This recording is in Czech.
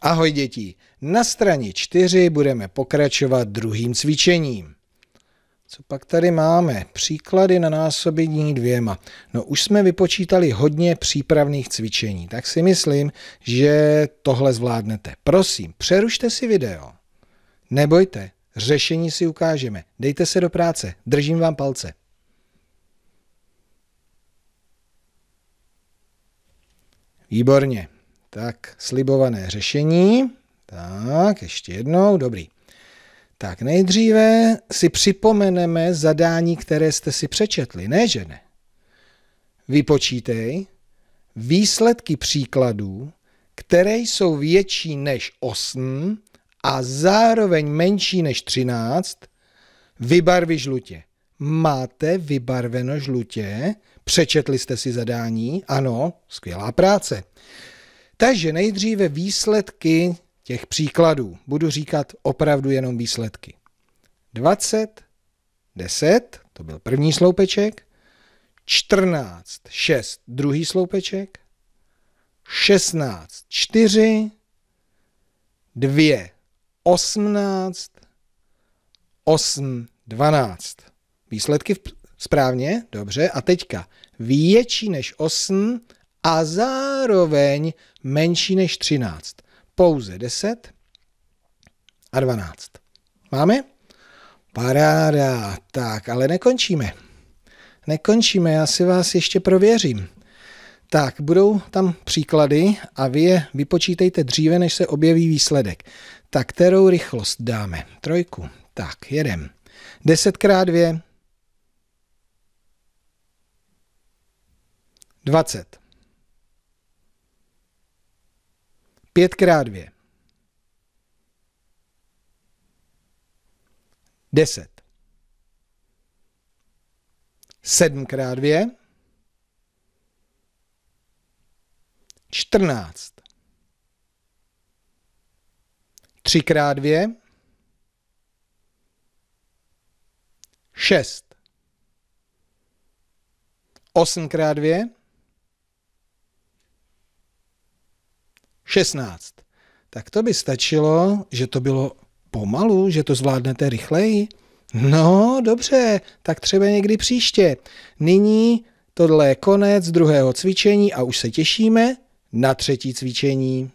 Ahoj děti, na straně 4 budeme pokračovat druhým cvičením. Co pak tady máme? Příklady na násobení dvěma. No už jsme vypočítali hodně přípravných cvičení, tak si myslím, že tohle zvládnete. Prosím, přerušte si video. Nebojte, řešení si ukážeme. Dejte se do práce, držím vám palce. Výborně. Tak, slibované řešení. Tak, ještě jednou, dobrý. Tak nejdříve si připomeneme zadání, které jste si přečetli, ne že ne? Vypočítej výsledky příkladů, které jsou větší než 8 a zároveň menší než 13, vybarvi žlutě. Máte vybarveno žlutě? Přečetli jste si zadání? Ano, skvělá práce. Takže nejdříve výsledky těch příkladů. Budu říkat opravdu jenom výsledky. 20, 10, to byl první sloupeček, 14, 6, druhý sloupeček, 16, 4, 2, 18, 8, 12. Výsledky správně? Dobře. A teďka větší než 8 a zároveň menší než 13. Pouze 10 a 12. Máme? Paráda. Tak, ale nekončíme. Nekončíme, já si vás ještě prověřím. Tak, budou tam příklady a vy je vypočítejte dříve, než se objeví výsledek. Tak, kterou rychlost dáme? Trojku. Tak, jedem. 10 krát 2. 20. 5 krát 2. 10. 7 krát 2. 14. 3 krát 2. 6. 8 krát 2. 16. Tak to by stačilo, že to bylo pomalu, že to zvládnete rychleji? No, dobře, tak třeba někdy příště. Nyní tohle je konec druhého cvičení a už se těšíme na třetí cvičení.